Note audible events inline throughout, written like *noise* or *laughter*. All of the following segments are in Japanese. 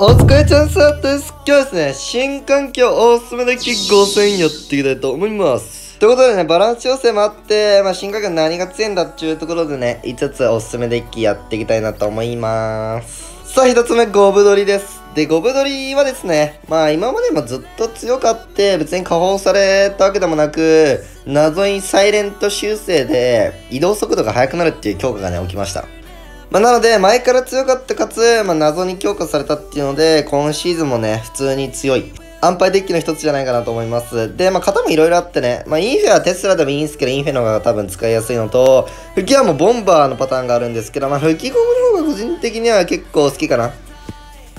お疲れちゃんさです。今日はですね、新環境おすすめデッキ5000やっていきたいと思います。ということでね、バランス調整もあって、まあ、新環境何が強いんだっていうところでね、5つおすすめデッキやっていきたいなと思います。さあ、1つ目、ゴブドリです。で、ゴブドリはですね、まあ今までもずっと強かって、別に加工されたわけでもなく、謎にサイレント修正で移動速度が速くなるっていう強化がね、起きました。まあ、なので、前から強かったかつ、まあ、謎に強化されたっていうので、今シーズンもね、普通に強い。安牌デッキの一つじゃないかなと思います。で、まあ、型もいろいろあってね、まあ、インフェはテスラでもいいんですけど、インフェの方が多分使いやすいのと、吹き矢もうボンバーのパターンがあるんですけど、まあ、吹きゴブの方が個人的には結構好きかな。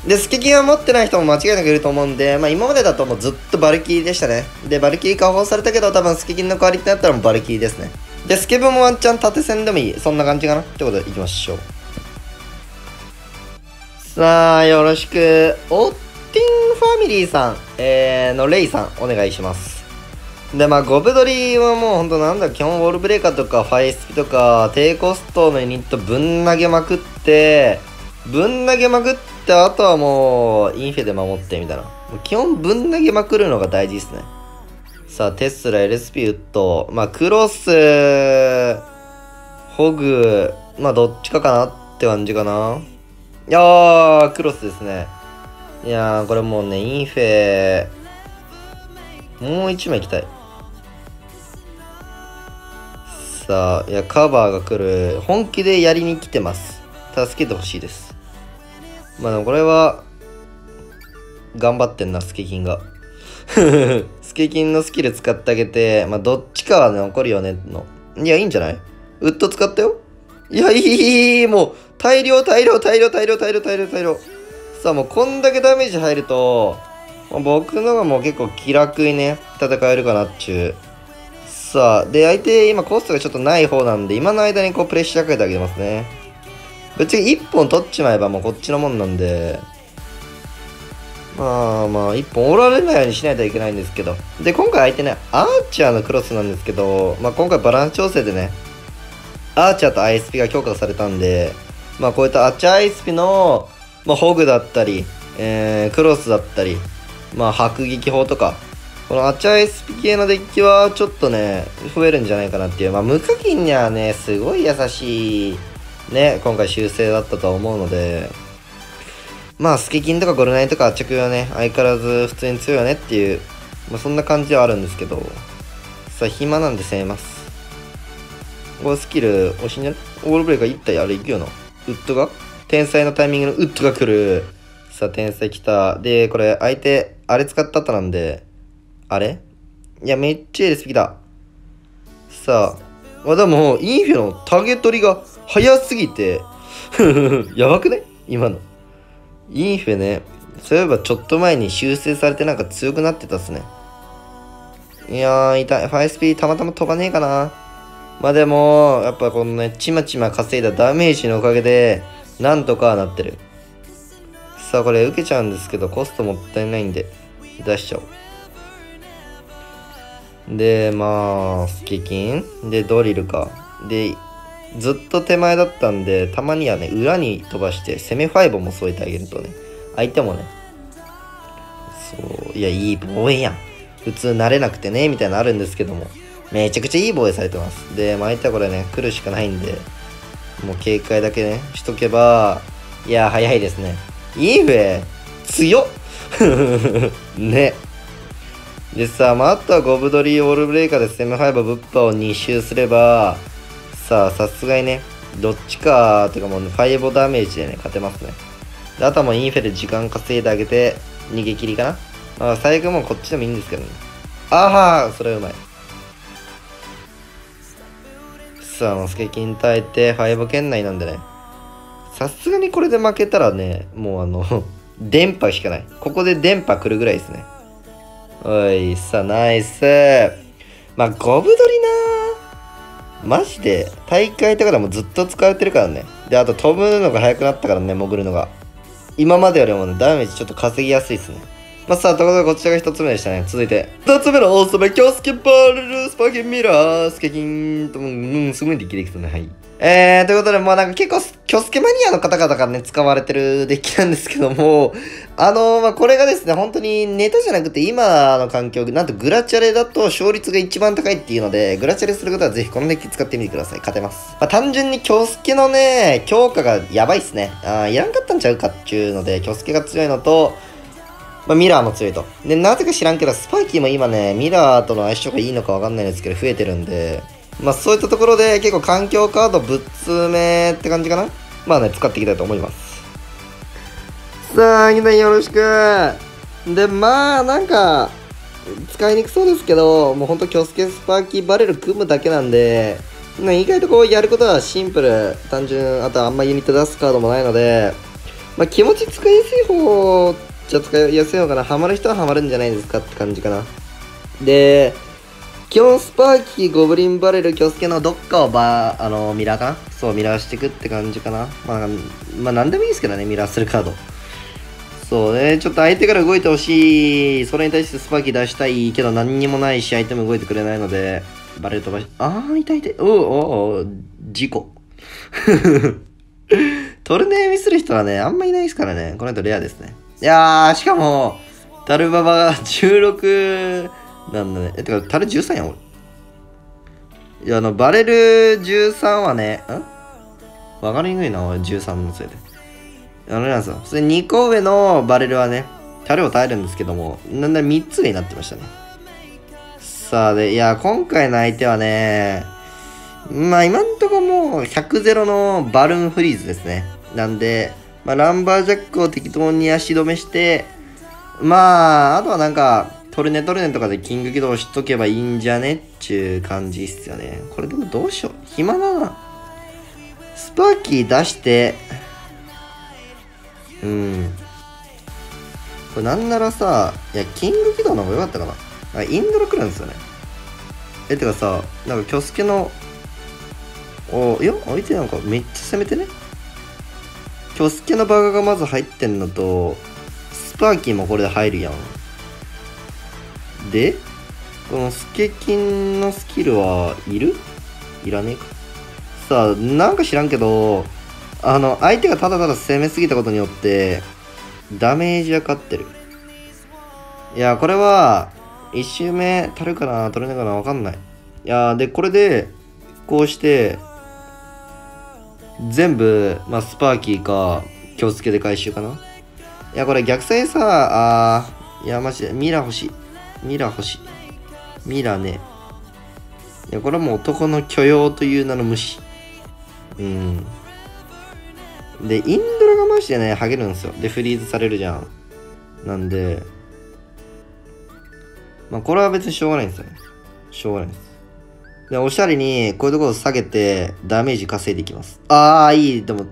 で、スケキンは持ってない人も間違いなくいると思うんで、まあ今までだともうずっとバルキリーでしたね。で、バルキリー下方されたけど、多分スケキンの代わりってなったらもうバルキリーですね。で、スケブもワンチャン縦線でもいい。そんな感じかな。ってことでいきましょう。さあ、よろしく。オッティンファミリーさん、えー、のレイさん、お願いします。で、まあ、ゴブドリはもうほんとなんだ、基本ウォールブレーカーとかファイスピとか、低コストのユニットぶん投げまくって、ぶん投げまくって、あとはもう、インフェで守ってみたいな。基本ぶん投げまくるのが大事ですね。さあ、テスラ、LSP ウッド、まあ、クロス、ホグ、まあ、どっちかかなって感じかな。いやー、クロスですね。いやー、これもうね、インフェ、もう一枚いきたい。さあ、いや、カバーが来る。本気でやりに来てます。助けてほしいです。まあでもこれは、頑張ってんな、スケキンが。*laughs* スケキンのスキル使ってあげて、まあどっちかはね、残るよね、の。いや、いいんじゃない？ウッド使ったよいや、いい、もう、大量、大量、大量、大量、大量、大量、大量。さあ、もうこんだけダメージ入ると、僕のがもう結構気楽にね、戦えるかなっちゅう。さあ、で、相手、今コストがちょっとない方なんで、今の間にこうプレッシャーかけてあげてますね。ぶっちゃけ1本取っちまえばもうこっちのもんなんで、まあまあ、1本おられないようにしないといけないんですけど。で、今回相手ね、アーチャーのクロスなんですけど、まあ今回バランス調整でね、アーチャーと ISP が強化されたんで、まあこういったアッチャー ISP の、まあ、ホグだったり、えー、クロスだったり、まあ迫撃砲とか、このアッチャー ISP 系のデッキはちょっとね、増えるんじゃないかなっていう、まあ無課金にはね、すごい優しい、ね、今回修正だったとは思うので、まあ、スケキンとかゴルナイとか圧着はね、相変わらず普通に強いよねっていう、まあそんな感じはあるんですけど、さあ、暇なんで攻めます。こスキル、押しにオールブレイカー1体あれいくよな。ウッドが？天才のタイミングのウッドが来る。さあ、天才来た。で、これ、相手、あれ使ったったなんで、あれ？いや、めっちゃいいです、来た。さあ、あ、でも、インフェのタゲ取りが早すぎて *laughs* やばくね今の。インフェね、そういえばちょっと前に修正されてなんか強くなってたっすね。いやー、痛い。ファイスピーたまたま飛ばねえかな。まあでも、やっぱこのね、ちまちま稼いだダメージのおかげで、なんとかなってる。さあ、これ受けちゃうんですけど、コストもったいないんで、出しちゃおう。で、まあ、スキキンで、ドリルか。で、ずっと手前だったんで、たまにはね、裏に飛ばして、攻めファイブも添えてあげるとね、相手もね、そう、いや、いい防衛やん。普通慣れなくてね、みたいなのあるんですけども、めちゃくちゃいい防衛されてます。で、まあ、相手はこれね、来るしかないんで、もう警戒だけね、しとけば、いや、早いですね。いいべ強っ *laughs* ね。でさ、まあ、あとはゴブドリーオールブレイカーでセムファイブブッパを2周すれば、さあ、さすがにね、どっちか、てかもう、ファイボダメージでね、勝てますね。であとはもうインフェで時間稼いであげて、逃げ切りかな。まあ、最後もこっちでもいいんですけどね。ああ、それはうまい。さあ、マスケキン耐えて、ファイブ圏内なんでね。さすがにこれで負けたらね、もうあの *laughs* 電波しかない。ここで電波来るぐらいですね。おい、さあ、ナイス。まあ、ゴブドリなマジで、大会とかでもずっと使われてるからね。で、あと飛ぶのが速くなったからね、潜るのが。今までよりもね、ダメージちょっと稼ぎやすいですね。まあさあ、ということでこちらが一つ目でしたね。続いて。二つ目のおすすめ、キョスケバルルスパゲミラー、スケキンと、うん、すごいデッキできたね。はい。えー、ということで、まあなんか結構、キョスケマニアの方々がね、使われてるデッキなんですけども、あのー、まあこれがですね、本当にネタじゃなくて、今の環境、なんとグラチャレだと勝率が一番高いっていうので、グラチャレする方はぜひこのデッキ使ってみてください。勝てます。まあ単純にキョスケのね、強化がやばいっすね。あいらんかったんちゃうかっていうので、キョスケが強いのと、まあ、ミラーも強いと。で、なぜか知らんけど、スパイキーも今ね、ミラーとの相性がいいのかわかんないですけど、増えてるんで、まあそういったところで結構環境カードぶっつめって感じかなまあね、使っていきたいと思います。さあ、みんよろしくで、まあ、なんか、使いにくそうですけど、もうほんと、キョスケスパーキーバレル組むだけなんで、ね意外とこうやることはシンプル、単純、あとあんまユニット出すカードもないので、まあ気持ち使いやすい方じゃ使いやすいのかな。ハマる人はハマるんじゃないですかって感じかな。で、基本スパーキー、ゴブリンバレル、キョスケのどっかをバー、あの、ミラーかな？そう、ミラーしていくって感じかな。まあ、まあ、なんでもいいですけどね、ミラーするカード。そうね、ちょっと相手から動いてほしい。それに対してスパーキー出したいけど何にもないし、相手も動いてくれないので、バレル飛ばし、あー、痛い痛い。おおお事故。*laughs* トルネーミする人はね、あんまいないですからね。この人レアですね。いやー、しかも、タルババが16なんだね。え、てか、タル13やん、俺。いや、あの、バレル13はね、ん？わかりにくいな、俺、13のせいで。あれなんですよ。それ2個上のバレルはね、タルを耐えるんですけども、なんだ3つになってましたね。さあ、で、いや、今回の相手はね、まあ今んとこもう100ゼロのバルーンフリーズですね。なんで、まあ、ランバージャックを適当に足止めして、まあ、あとはなんか、トルネトルネとかでキング起動しとけばいいんじゃねっちゅう感じっすよね。これでもどうしよう。暇だな。スパーキー出して、うん。これなんならさ、いや、キング起動の方が良かったかな。インドラ来るんですよね。え、てかさ、なんか、キョスケの、おいや、相手なんかめっちゃ攻めてね。キョスケのバカがまず入ってんのと、スパーキーもこれで入るやん。で、このスケキンのスキルはいる？いらねえか。さあ、なんか知らんけど、あの、相手がただただ攻めすぎたことによって、ダメージは勝ってる。いや、これは、一周目足るかな取れないかなわかんない。いやで、これで、こうして、全部、まあ、スパーキーか、気をつけで回収かな。いや、これ逆サイさ、あー、いや、マジで、ミラ欲しい。ミラ欲しい。ミラね。いや、これはもう男の許容という名の虫。うん。で、インドラがマジでね、ハゲるんですよ。で、フリーズされるじゃん。なんで、まあ、これは別にしょうがないんですよね。しょうがないです。で、おしゃれに、こういうところを下げて、ダメージ稼いでいきます。ああ、いい。でも、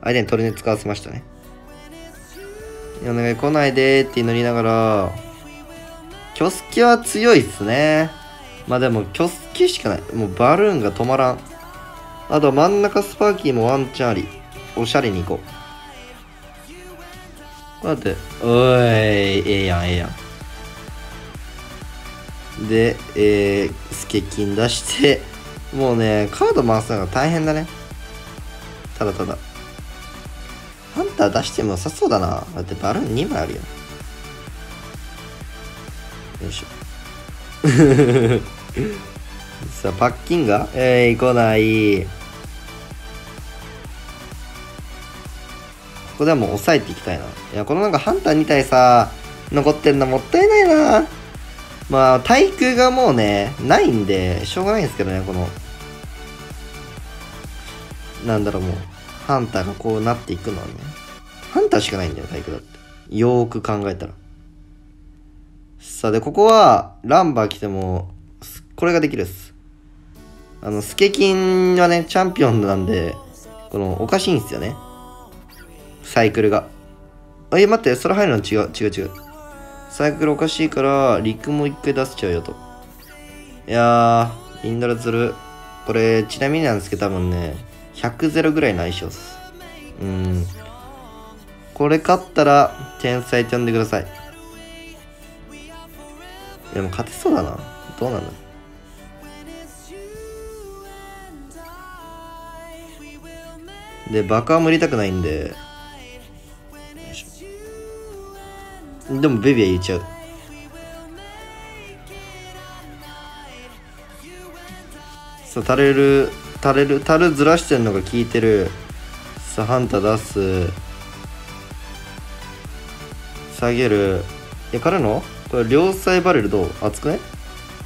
相手にトルネ使わせましたね。お願い来ないでって祈りながら、キョスキは強いっすね。まあでも、キョスキしかない。もうバルーンが止まらん。あと真ん中スパーキーもワンチャンあり。おしゃれに行こう。待って。おい、ええやん、ええやん。で、えー、スケキン出して、もうね、カード回すのが大変だね。ただただ。ハンター出しても良さそうだな。だってバルーン2枚あるよ。よいしょ。*laughs* さあ、パッキンが？えい、ー、来ない。ここではもう抑えていきたいな。いや、このなんかハンター2体さ、残ってんのもったいないな。まあ、対空がもうね、ないんで、しょうがないんですけどね、この、なんだろう、もう、ハンターがこうなっていくのはね、ハンターしかないんだよ、対空だって。よーく考えたら。さあ、で、ここは、ランバー来ても、これができるっす。あの、スケキンはね、チャンピオンなんで、この、おかしいんですよね。サイクルが。あ、いや、待って、それ入るの違う、違う違う。サイクルおかしいから、陸も一回出せちゃうよと。いやー、インドラズル。これ、ちなみになんですけど、多分ね、100ゼロぐらいの相性っす。うん。これ勝ったら、天才って呼んでください。いやも勝てそうだなどうなんだでバカは無理たくないんででもベビーは言っちゃう。そう垂れる垂れる垂るずらしてんのが効いてる。さあハンター出す。下げる。え彼の？これ両サイバレルどう？熱くね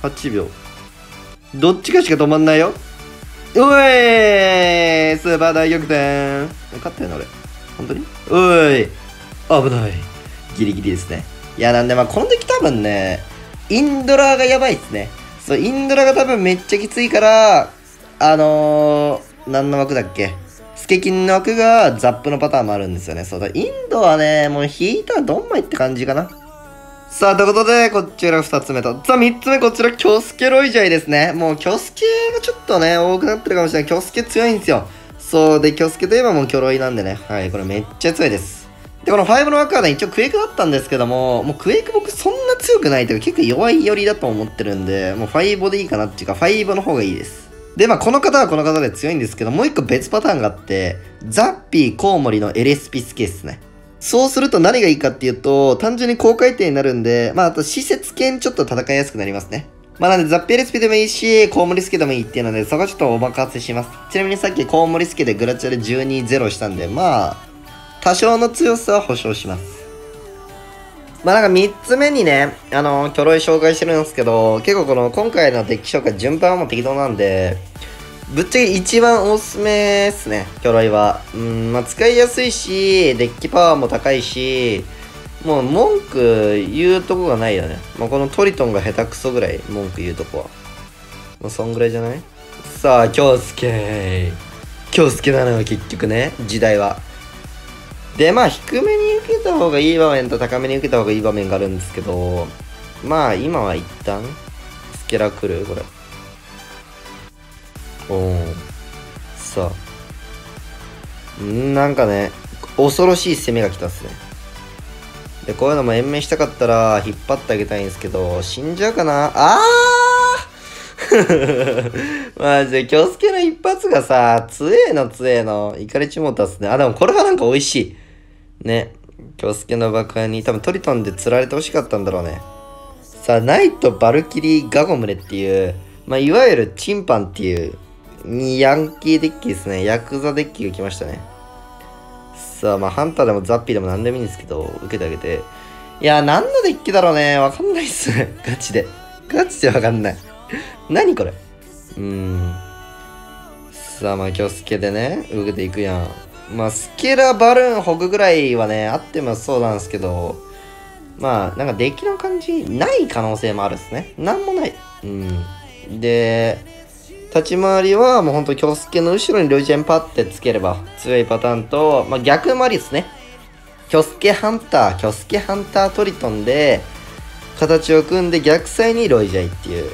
?8 秒。どっちかしか止まんないよ。おいスーパー大逆転。え勝ったよな俺。本当に？おい！危ない。ギリギリですねいやなんでまあこの時多分ねインドラがやばいっすねそうインドラが多分めっちゃきついからあのー、何の枠だっけ？スケキンの枠がザップのパターンもあるんですよね。そうだ、インドはね、もう引いたらドンマイって感じかな。さあ、ということで、こちら2つ目と。さあ、3つ目、こちら、キョスケロイジャイですね。もう、キョスケがちょっとね、多くなってるかもしれない。キョスケ強いんですよ。そう、で、キョスケといえばもう、キョロイなんでね。はい、これめっちゃ強いです。で、この5の枠はね、一応クエイクだったんですけども、もうクエイク僕そんな強くないというか、結構弱い寄りだと思ってるんで、もう5でいいかなっていうか、5の方がいいです。で、まあ、この方はこの方で強いんですけど、もう一個別パターンがあって、ザッピーコウモリの LSP スケですね。そうすると何がいいかっていうと、単純に高回転になるんで、まあ、あと施設系にちょっと戦いやすくなりますね。まあ、なんで、ザッピー LSP でもいいし、コウモリスケでもいいっていうので、そこはちょっとお任せします。ちなみにさっきコウモリスケでグラチャで12-0したんで、まあ、多少の強さは保証します。まあなんか3つ目にね、あのー、キョロイ紹介してるんですけど、結構この今回のデッキ紹介順番はもう適当なんで、ぶっちゃけ一番おすすめっすね、キョロイは。うん、まあ使いやすいし、デッキパワーも高いし、もう文句言うとこがないよね。まあこのトリトンが下手くそぐらい文句言うとこは。もうそんぐらいじゃない？さあ、京介。京介なのよ、結局ね、時代は。で、まあ、低めに受けた方がいい場面と高めに受けた方がいい場面があるんですけど、まあ、今は一旦、スケラ来るこれ。おー。さあ。んなんかね、恐ろしい攻めが来たっすね。で、こういうのも延命したかったら、引っ張ってあげたいんですけど、死んじゃうかなあー *laughs* マジで、京介の一発がさ、強えの強えの、怒りちもったっすね。あ、でもこれはなんか美味しい。ね、京介の爆破に多分トリトンで釣られてほしかったんだろうね。さあ、ナイト、バルキリー、ガゴムレっていう、まあ、いわゆるチンパンっていう、ヤンキーデッキですね。ヤクザデッキが来ましたね。さあ、まあ、ハンターでもザッピーでも何でもいいんですけど、受けてあげて。いや、何のデッキだろうね。わかんないっす。*laughs* ガチで。ガチでわかんない。何これうーん。さあ、まあ、京介でね、受けていくやん。まあ、スケラ、バルーン、ホグぐらいはね、あってもそうなんですけど、まあ、なんかデッキの感じ、ない可能性もあるっすね。なんもない。うん。で、立ち回りはもうほんと京介の後ろにルジェンパってつければ強いパターンと、まあ、逆もありですね。京介ハンター、京介ハンタートリトンで、形を組んで逆サイにロイジャイっていう。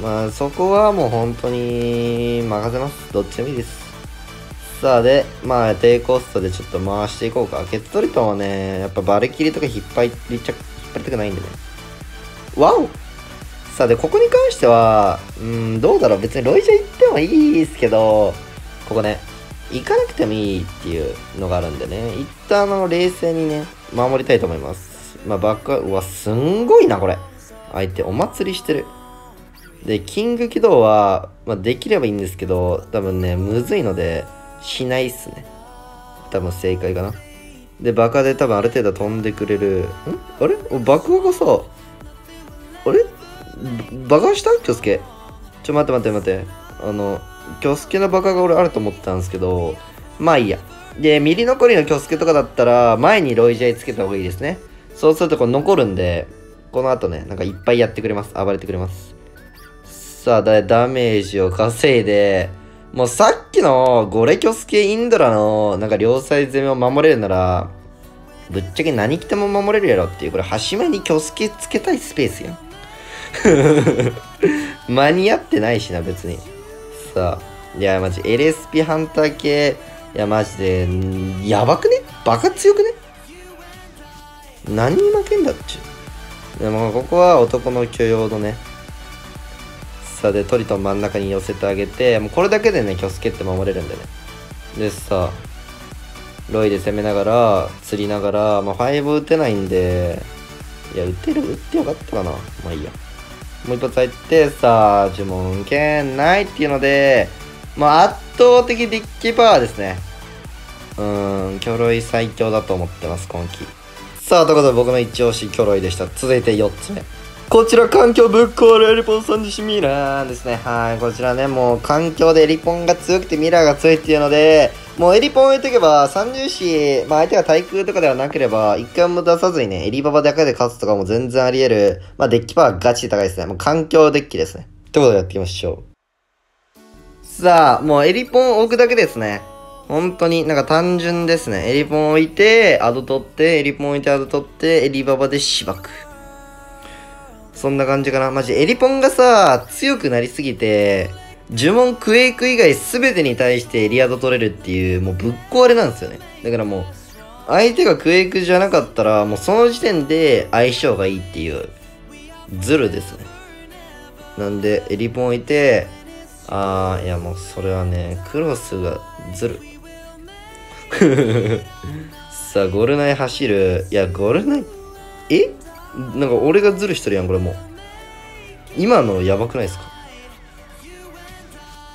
まあそこはもう本当に任せます。どっちでもいいです。さあで、まあ低コストでちょっと回していこうか。ケツトリトンはね、やっぱバレキリとか引っ張り引っ張りたくないんでね。ワオさあで、ここに関しては、うん、どうだろう。別にロイジャー行ってもいいですけど、ここね、行かなくてもいいっていうのがあるんでね、一旦あの、冷静にね、守りたいと思います。まあ、バックうわ、すんごいな、これ。相手、お祭りしてる。で、キング起動は、まあ、できればいいんですけど、多分ね、むずいので、しないっすね。多分正解かな。で、バカで多分ある程度飛んでくれる。ん？あれ？爆破がさ、あれ？バカした京介？ちょ、待って待って待って。あの、京介のバカが俺あると思ったんですけど、まあいいや。で、ミリ残りの京介とかだったら、前にロイジャイつけた方がいいですね。そうするとこれ残るんで、この後ね、なんかいっぱいやってくれます。暴れてくれます。さあ、ダメージを稼いで、もうさっきのゴレキョスケインドラのなんか両サイ攻めを守れるなら、ぶっちゃけ何着ても守れるやろっていう、これ端目にキョスケつけたいスペースやん。*laughs* 間に合ってないしな、別に。さあ、いや、マジ LSP ハンター系、いや、マジで、やばくね？バカ強くね？何に負けんだっちゅうでもここは男の許容のねさでトリトン真ん中に寄せてあげてもうこれだけでねキョスケって守れるんでね。でさロイで攻めながら釣りながらまあ5打てないんでいや打てる打ってよかったかな。まあいいや。もう一発入ってさあ呪文剣ないっていうのでまあ圧倒的デッキパワーですね。うーんキョロイ最強だと思ってます今季。さあということで僕の一押しキョロイでした。続いて4つ目。こちら環境ぶっ壊れエリポンさん自身ミラーですね。はい。こちらね、もう環境でエリポンが強くてミラーが強いっていうので、もうエリポン置いとけば、三重視、まあ相手が対空とかではなければ、一回も出さずにね、エリババだけで勝つとかも全然あり得る、まあデッキパワーガチで高いですね。もう環境デッキですね。ということでやっていきましょう。さあ、もうエリポン置くだけですね。本当になんか単純ですね。エリポン置いて、アド取って、エリポン置いて、アド取って、エリババでしばく。そんな感じかな。マジ、エリポンがさ、強くなりすぎて、呪文クエイク以外全てに対してエリアド取れるっていう、もうぶっ壊れなんですよね。だからもう、相手がクエイクじゃなかったら、もうその時点で相性がいいっていう、ズルですね。なんで、エリポン置いて、あー、いやもうそれはね、クロスがズル。さあ、ゴルナイ走る。いや、ゴルナイ、え？なんか俺がズルしてるやん、これもう。今のやばくないですか？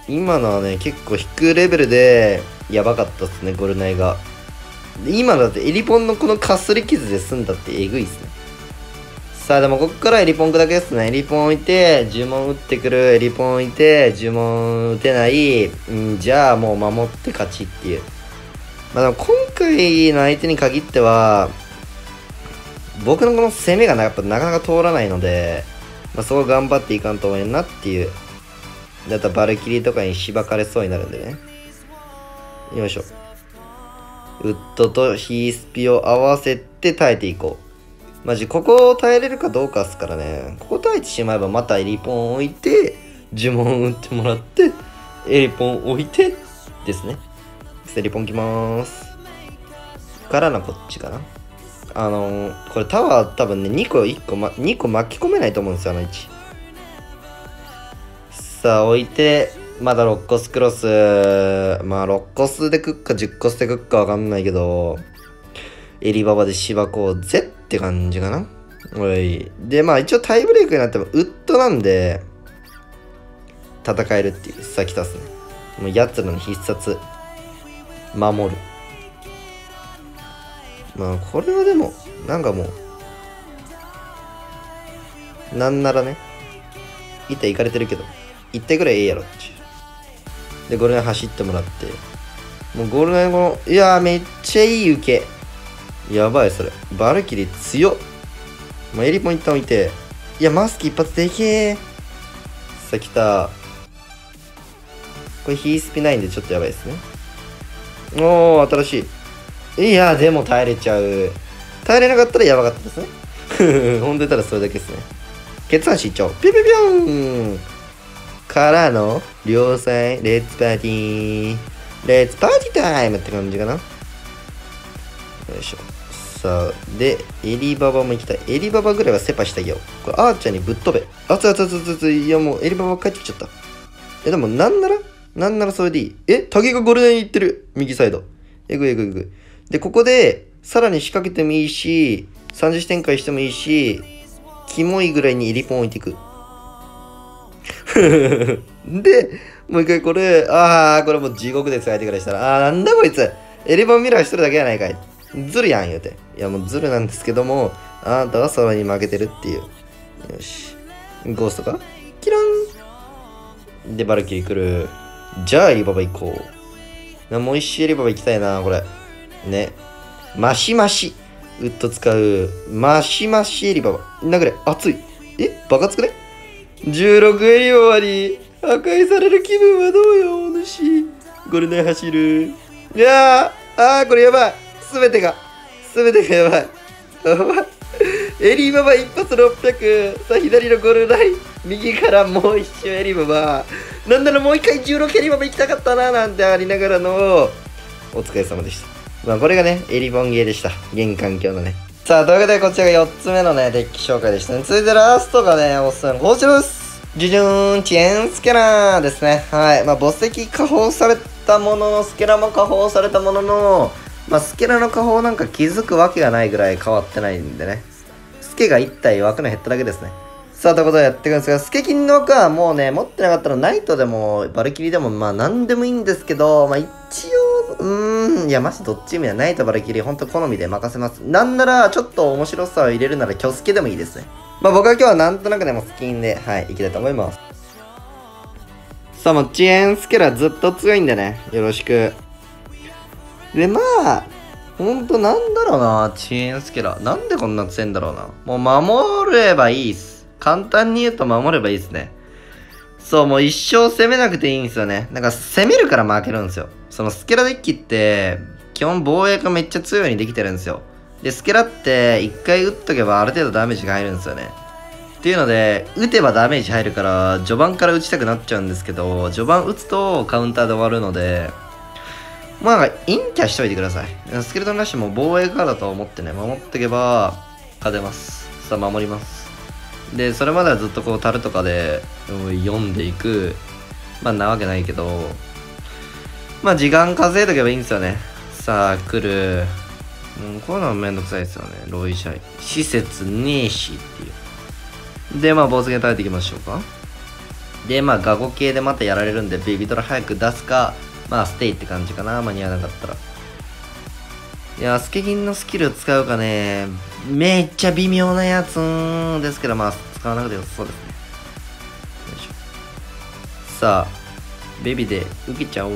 今のはね、結構低レベルでやばかったっすね、ゴルナイが。今だってエリポンのこのかすり傷で済んだってえぐいっすね。さあでもこっからエリポンくだけですね。エリポン置いて、呪文打ってくる。エリポン置いて、呪文打てない。んじゃあもう守って勝ちっていう。まあでも今回の相手に限っては、僕のこの攻めがやっぱなかなか通らないので、まあ、そこ頑張っていかんと思えんなっていう。だったらバルキリーとかにしばかれそうになるんでね。よいしょ。ウッドとヒースピを合わせて耐えていこう。マジ、ここを耐えれるかどうかっすからね。ここ耐えてしまえばまたエリポン置いて、呪文打ってもらって、エリポン置いて、ですね。エリポンきまーす。からのこっちかな。あの、これタワー多分ね、2個、1個、ま、2個巻き込めないと思うんですよ、あの位置。さあ、置いて、まだ6コスクロス。まあ、6コスで食っか10コスで食っかわかんないけど、エリババで芝こうぜって感じかな。おい。で、まあ一応タイブレイクになってもウッドなんで、戦えるっていう、さっきたすね。もう奴らの必殺。守る。まあこれはでもなんかもうなんならね一体行かれてるけど一体ぐらいええやろってでゴールライン走ってもらってもうゴールラインのいやめっちゃいい受け。やばいそれ。バルキリー強っ。まあ、エリポン一旦置いていやマスク一発でけえ。さあ来た。これヒースピないんでちょっとやばいですね。おお新しい。いや、でも耐えれちゃう。耐えれなかったらやばかったですね。*laughs* ほんでたらそれだけですね。決断し一丁。ピュピュピュンからの、両サイ、レッツパーティー。レッツパーティータイムって感じかな。よいしょ。さあ、で、エリババも行きたい。エリババぐらいはセパしてあげよう。これ、あーちゃんにぶっ飛べ。あつあつあつあついやもう、エリババ帰ってきちゃった。え、でも、なんなら？なんならそれでいい。え、竹がゴールデン行ってる。右サイド。えぐいえぐいえぐい。で、ここで、さらに仕掛けてもいいし、30視展開してもいいし、キモいぐらいにエリポン置いていく。*laughs* で、もう一回これ、ああ、これもう地獄です、相手からしたら。ああ、なんだこいつ。エリポンミラーしてるだけやないかい。ズルやん、言うて。いや、もうズルなんですけども、あなたはそれに負けてるっていう。よし。ゴーストか？キランで、バルキリー来る。じゃあ、エリババ行こう。もう一周エリババ行きたいな、これ。ね。マシマシ。ウッド使う。マシマシエリババ。なぐれ、熱い。え？バカつくね ?16 エリババに破壊される気分はどうよ、お主。ゴルネ走る。いやー、あー、これやばい。すべてが、すべてがやばい。やばい。エリババ一発600。さあ、左のゴルナイ。右からもう一周エリババ。なんならもう一回16エリババ行きたかったな、なんてありながらの、お疲れ様でした。まあこれがね、エリボンゲーでした。現環境のね。さあ、というわけでこちらが4つ目のね、デッキ紹介でしたね。続いてラストがね、おすすめのこちらです。ジュジューン、チェーンスケラーですね。はい。まあ、墓石加工されたものの、スケラも加工されたものの、まあ、スケラの加工なんか気づくわけがないぐらい変わってないんでね。スケが1体枠の減っただけですね。さあ、ということでやっていくんですが、スケキンの枠はもうね、持ってなかったらナイトでも、バルキリーでも、まあ何でもいいんですけど、まあ一応、うーん、いや、マジどっちもや、ナイト、バルキリー、ほんと好みで任せます。なんなら、ちょっと面白さを入れるなら、キョスケでもいいですね。まあ僕は今日はなんとなくでもスキンで、はい、いきたいと思います。さあ、もう遅延スケラずっと強いんでね、よろしく。で、まあ、ほんとなんだろうな、遅延スケラ。なんでこんな強いんだろうな。もう守ればいいっす。簡単に言うと守ればいいっすね。そう、もう一生攻めなくていいんですよね。なんか攻めるから負けるんですよ。そのスケラデッキって、基本防衛がめっちゃ強いようにできてるんですよ。で、スケラって一回打っとけばある程度ダメージが入るんですよね。っていうので、打てばダメージ入るから、序盤から打ちたくなっちゃうんですけど、序盤打つとカウンターで終わるので、まあなんか、インキャしといてください。スケルトンラッシュも防衛からだと思ってね、守っていけば、勝てます。さあ、守ります。で、それまではずっとこう、樽とかで、読んでいく。まあ、なわけないけど、まあ、時間稼いとけばいいんですよね。さあ、来る。うん、こういうのはめんどくさいですよね。ロイシャイ。施設ねえしっていう。で、まあ、ボスゲン耐えていきましょうか。で、まあ、ガゴ系でまたやられるんで、ビビトラ早く出すか、まあ、ステイって感じかな。間に合わなかったら。いや、スケギンのスキル使うかね、めっちゃ微妙なやつですけど、まあ、使わなくてよさそうですね。よいしょ。さあ、ベビーで受けちゃおう。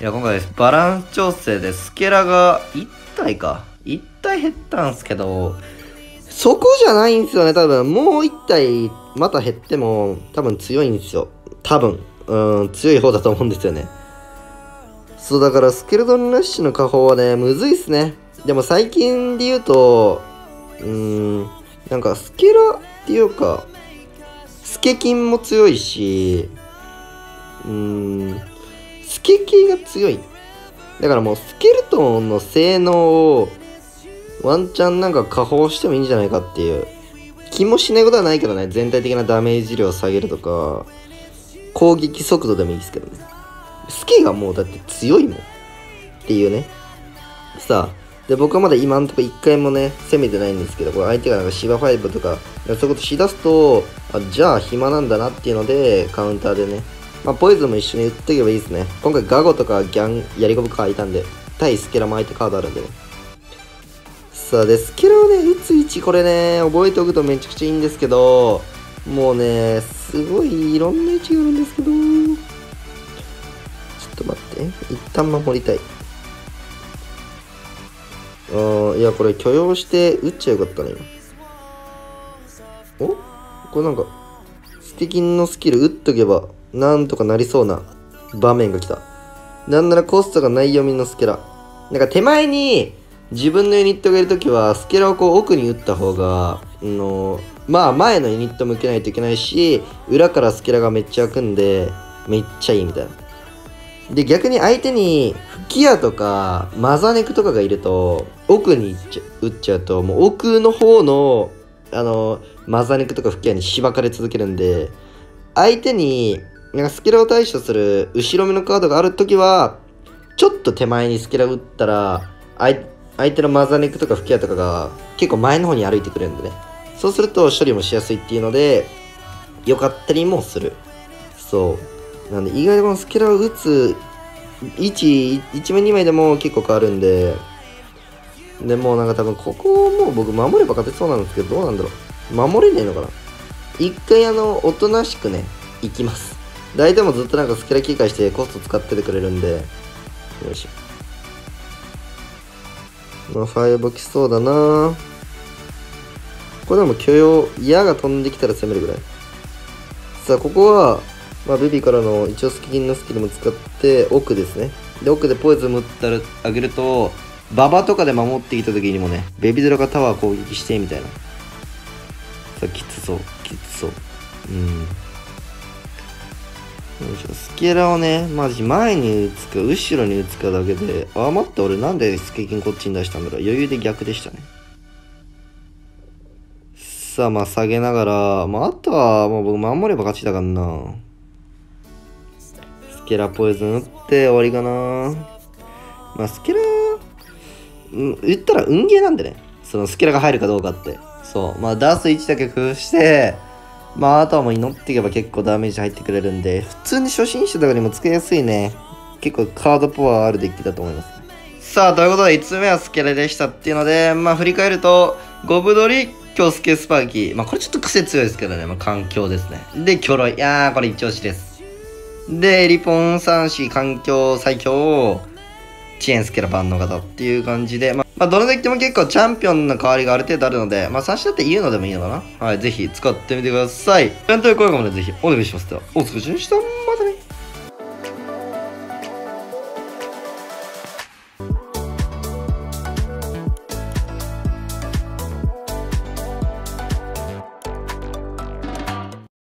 いや、今回ですバランス調整でスケラが1体か。1体減ったんすけど、そこじゃないんですよね、多分。もう1体また減っても多分強いんですよ。多分。うん、強い方だと思うんですよね。そう、だからスケルトンラッシュの下方はね、むずいっすね。でも最近で言うと、うーん、なんかスケラっていうか、スケキンも強いし、うーん、スケキが強い。だからもうスケルトンの性能をワンチャンなんか下方してもいいんじゃないかっていう気もしないことはないけどね全体的なダメージ量を下げるとか攻撃速度でもいいですけどねスケがもうだって強いもんっていうねさあで僕はまだ今んとこ一回もね攻めてないんですけどこれ相手がなんか芝5とかそういうことしだすとあじゃあ暇なんだなっていうのでカウンターでねまあ、ポイズンも一緒に打っていけばいいですね。今回ガゴとかギャン、ヤリゴブカーいたんで、対スケラも相手カードあるんでね。さあ、で、スケラをね、打つ位置、これね、覚えておくとめちゃくちゃいいんですけど、もうね、すごいいろんな位置があるんですけど、と待って、一旦守りたい。あーいや、これ許容して打っちゃよかったね、今。お？これなんか、ステキンのスキル打っとけば、なんとかなりそうな場面が来た。なんならコストがない読みのスケラ。なんか手前に自分のユニットがいるときは、スケラをこう奥に打った方が、あのまあ前のユニット向けないといけないし、裏からスケラがめっちゃ開くんで、めっちゃいいみたいな。で、逆に相手に吹き矢とかマザネクとかがいると、奥に打っちゃ打っちゃうと、もう奥の方の、あの、マザネクとか吹き矢にしばかれ続けるんで、相手になんかスケラを対処する後ろ目のカードがあるときは、ちょっと手前にスケラ打ったら、相手のマザネクとか吹き矢とかが結構前の方に歩いてくれるんでね。そうすると処理もしやすいっていうので、良かったりもする。そう。なんで意外とこのスケラを打つ位置、1枚2枚でも結構変わるんで、でもなんか多分ここをもう僕守れば勝てそうなんですけど、どうなんだろう。守れねえのかな一回あの、おとなしくね、行きます。大体もずっとなんかスケラ警戒してコスト使っててくれるんで、よいしょ。まあ、ファイブ来そうだなこれでも許容、矢が飛んできたら攻めるぐらい。さあ、ここは、まあ、ベビーからの一応スキキンのスキルも使って、奥ですね。で、奥でポイズン打ったら、あげると、馬場とかで守ってきた時にもね、ベビードラがタワー攻撃して、みたいな。さあ、きつそう、きつそう。うん。スケラをね、マジ前に打つか、後ろに打つかだけで、あ、待って、俺なんでスケキンこっちに出したんだろう。余裕で逆でしたね。さあ、まあ下げながら、まああとはもう僕守れば勝ちだからな。ケラポイズン打って終わりかな。まあスケラ、うん、言ったら運ゲーなんでね。そのスケラが入るかどうかって。そう。まあダース1だけ工夫して、まあ、あとはもう祈っていけば結構ダメージ入ってくれるんで、普通に初心者とかにもつけやすいね。結構カードパワーあるデッキだと思います。さあ、ということで、5つ目はスケレでしたっていうので、まあ、振り返ると、ゴブドリ、京介スパーキー。まあ、これちょっと癖強いですけどね。まあ、環境ですね。で、キョロイ。いやー、これ一押しです。で、リポン三子、環境最強、チェンスケラ万能型っていう感じで、まあまあ、どのデッキも結構チャンピオンの代わりがある程度あるので、まあ、三子だって言うのでもいいのかな？はい、ぜひ使ってみてください。という声がもね、ぜひお願いします。では、お疲れ様でした。またね。